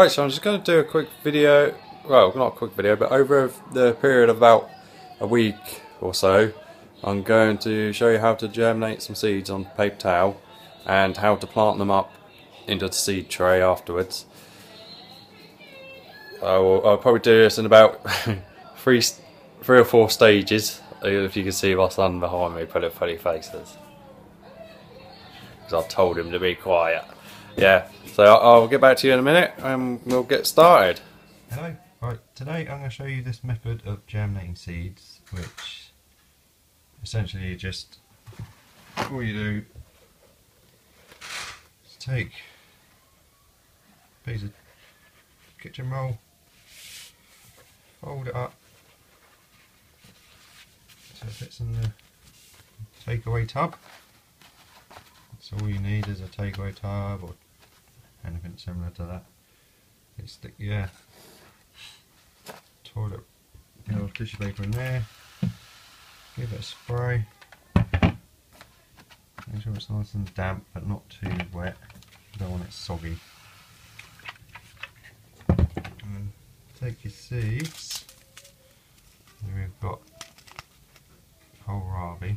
Right, so I'm just going to do a quick video, well, not a quick video, but over the period of about a week or so, I'm going to show you how to germinate some seeds on paper towel and how to plant them up into the seed tray afterwards. I will, I'll probably do this in about three, three or four stages, if you can see my son behind me putting funny faces. Because I told him to be quiet. Yeah, so I'll get back to you in a minute and we'll get started. Hello, right, today I'm going to show you this method of germinating seeds, which essentially you just, all you do is take a piece of kitchen roll, fold it up so it fits in the takeaway tub. So all you need is a takeaway tub or anything similar to that. You stick your toilet you know, tissue paper in there, give it a spray, make sure it's nice and damp but not too wet, you don't want it soggy. And take your seeds, we've got kohlrabi,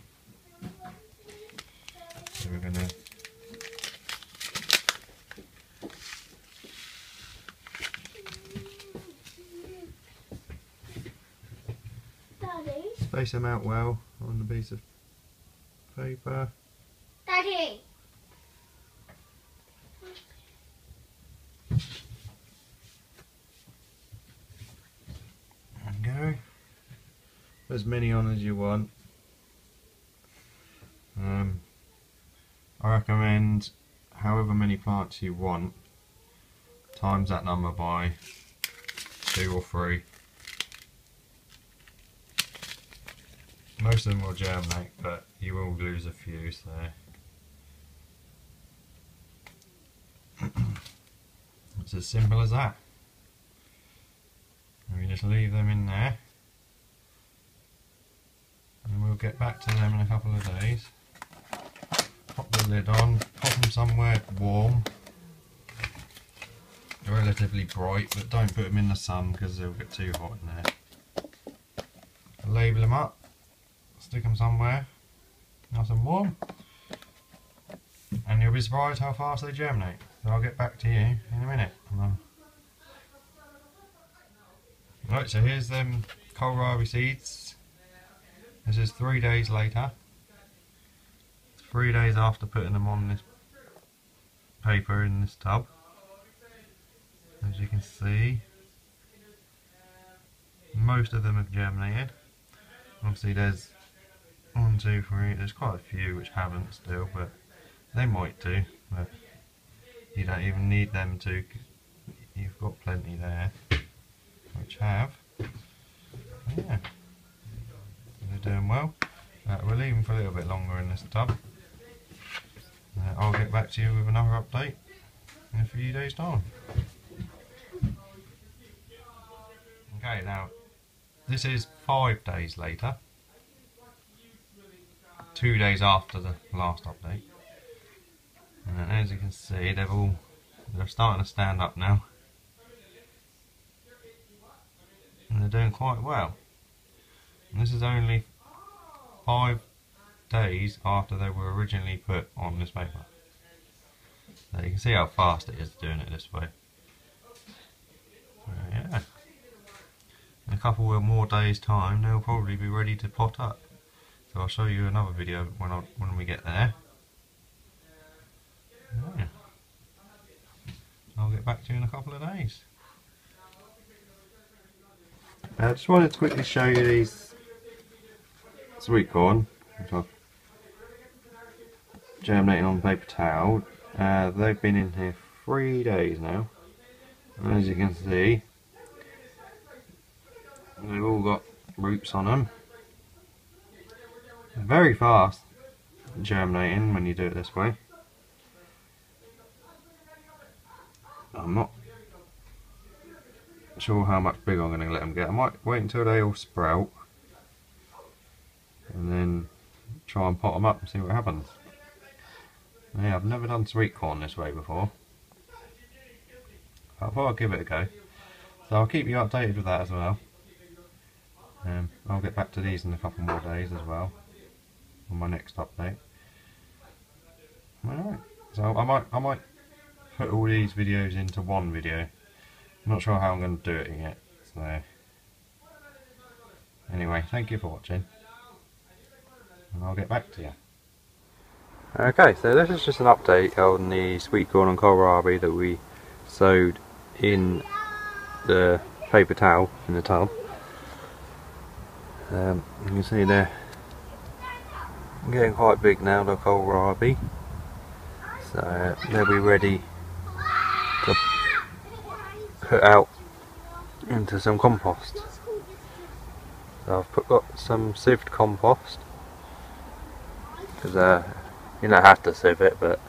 so we're going to Daddy. space them out well on the piece of paper. Daddy. go. As many on as you want. Um, I recommend however many plants you want, times that number by two or three. Most of them will germinate, but you will lose a few, so. it's as simple as that. And we just leave them in there. And we'll get back to them in a couple of days. Pop the lid on, pop them somewhere warm. Relatively bright, but don't put them in the sun because they'll get too hot in there. Label them up, stick them somewhere, nice and warm. And you'll be surprised how fast they germinate. So I'll get back to you in a minute. Right, so here's them kohlrabi seeds. This is three days later. Three days after putting them on this paper in this tub. As you can see, most of them have germinated. Obviously there's one, two, three, there's quite a few which haven't still, but they might do, but you don't even need them to. you've got plenty there which have. Yeah, they're doing well. Uh, we'll leave them for a little bit longer in this tub. Uh, I'll get back to you with another update in a few days' time. Okay, now this is five days later, two days after the last update. And as you can see, they've all they're starting to stand up now. and they're doing quite well. And this is only five days after they were originally put on this paper. So you can see how fast it is doing it this way. So yeah. In a couple of more days time they'll probably be ready to pot up. So I'll show you another video when I, when we get there. Yeah. I'll get back to you in a couple of days. I just wanted to quickly show you these sweet corn, which I've germinating on paper towel. Uh, they've been in here three days now, and as you can see, they've all got roots on them. Very fast germinating when you do it this way. I'm not sure how much bigger I'm going to let them get. I might wait until they all sprout and then try and pot them up and see what happens. Yeah, I've never done sweet corn this way before. I thought I'd give it a go. So I'll keep you updated with that as well. Um, I'll get back to these in a couple more days as well on my next update. Alright, so I might I might put all these videos into one video. I'm not sure how I'm going to do it yet. So anyway, thank you for watching, and I'll get back to you. Okay, so this is just an update on the sweet corn and kohlrabi that we sowed in the paper towel in the tub. Um, you can see they're getting quite big now, the kohlrabi. So uh, they'll be ready to put out into some compost. So I've put, got some sieved compost because uh, you don't have to sieve it, but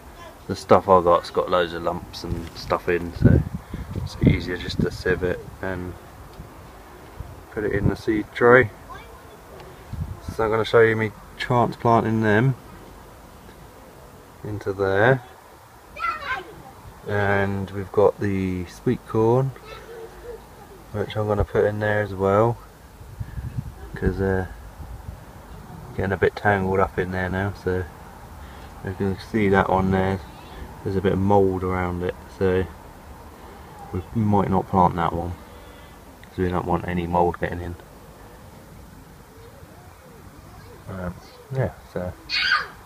the stuff I've got's got loads of lumps and stuff in, so it's easier just to sieve it and put it in the seed tray. So I'm going to show you me transplanting them into there. And we've got the sweet corn which I'm going to put in there as well because uh, getting a bit tangled up in there now so if you can see that one there there's a bit of mould around it so we might not plant that one because we don't want any mould getting in um, yeah so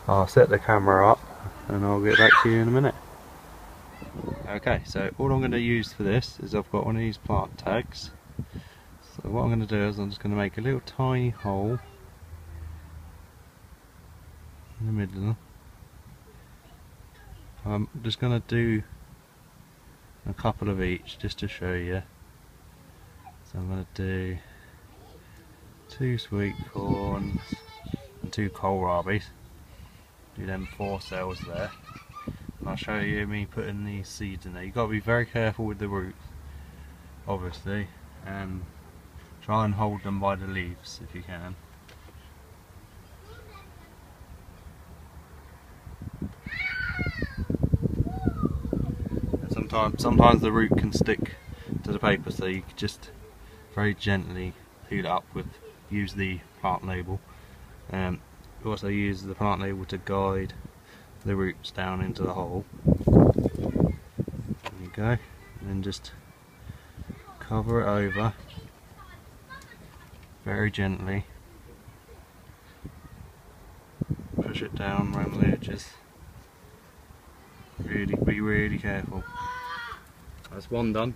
I'll set the camera up and I'll get back to you in a minute Okay, so all I'm going to use for this is I've got one of these plant tags. So what I'm going to do is I'm just going to make a little tiny hole in the middle. I'm just going to do a couple of each just to show you. So I'm going to do two sweet corns and two kohlrabis. Do them four cells there. And I'll show you me putting these seeds in there. You've got to be very careful with the roots, obviously, and try and hold them by the leaves if you can. Sometimes, sometimes the root can stick to the paper, so you just very gently peel it up with, use the plant label. Um, also use the plant label to guide the roots down into the hole. There you go. And then just cover it over very gently. Push it down around the edges. Really, be really careful. That's one done.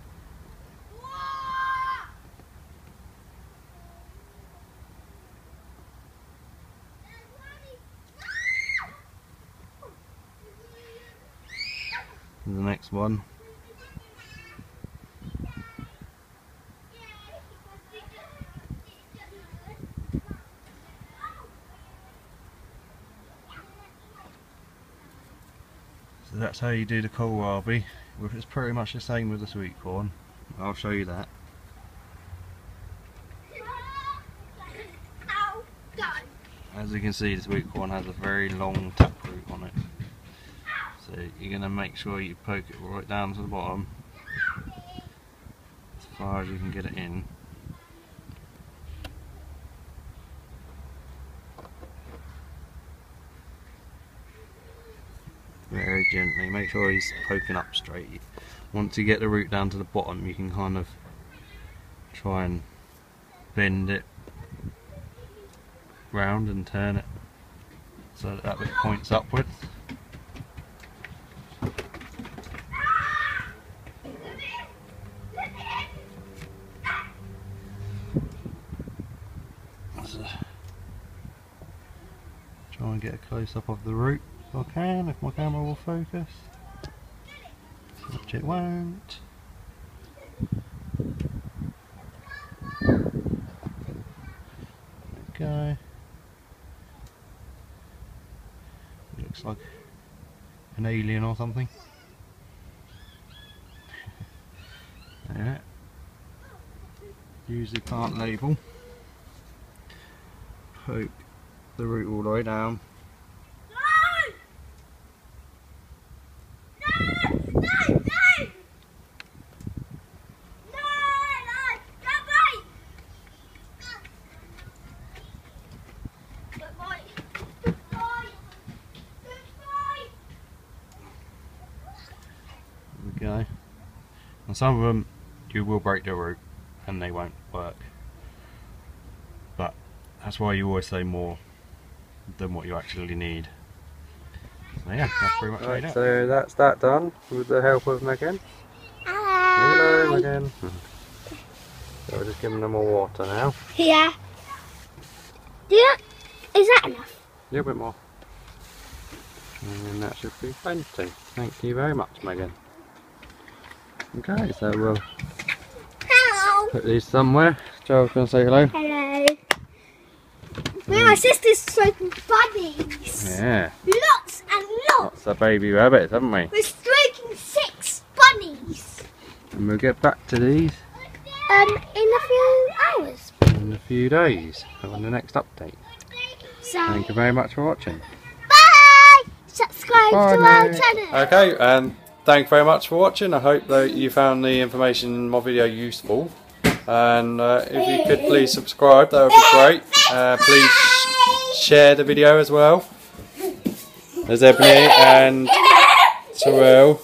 The next one. So that's how you do the kohlrabi. It's pretty much the same with the sweet corn. I'll show you that. As you can see the sweet corn has a very long taproot on it. So you're going to make sure you poke it right down to the bottom as far as you can get it in. Very gently, make sure he's poking up straight. Once you get the root down to the bottom you can kind of try and bend it round and turn it so that it points upwards. Get a close up of the root if I can, if my camera will focus. Which it won't. Go. looks like an alien or something. yeah. Use the plant label. Poke the root all the way down. And some of them you will break the root and they won't work. But that's why you always say more than what you actually need. So yeah, that's pretty much right, it. So that's that done with the help of Megan. Hello, Hi. Megan. So we're just giving them more water now. Yeah. Do you, is that enough? A little bit more. And that should be plenty. Thank you very much, Megan. Okay, so we'll Hello. put these somewhere. Joel's going to say hello. Hello. Me and my sister's stroking bunnies. Yeah, Lots and lots. lots of baby rabbits, haven't we? We're stroking six bunnies. And we'll get back to these Um, in a few hours. in a few days on the next update. So, Thank you very much for watching. bye. Subscribe Bye, to our channel. Okay, and thank you very much for watching. I hope that you found the information in my video useful. And uh, if you could please subscribe, that would be great. Uh, please share the video as well. There's Ebony and Terrell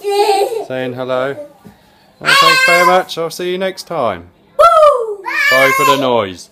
saying hello. And thanks very much. I'll see you next time. Sorry for the noise.